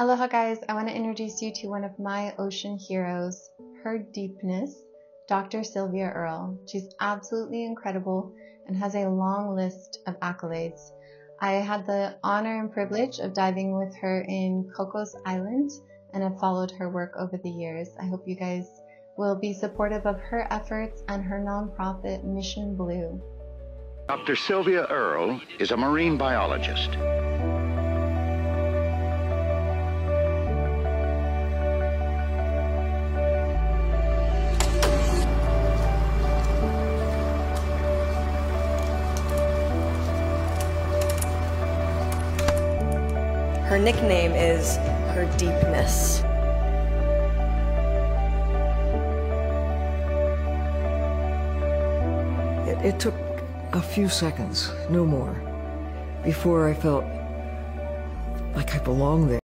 Aloha guys, I want to introduce you to one of my ocean heroes, her deepness, Dr. Sylvia Earle. She's absolutely incredible and has a long list of accolades. I had the honor and privilege of diving with her in Cocos Island and have followed her work over the years. I hope you guys will be supportive of her efforts and her nonprofit Mission Blue. Dr. Sylvia Earle is a marine biologist. Her nickname is her deepness. It, it took a few seconds, no more, before I felt like I belonged there.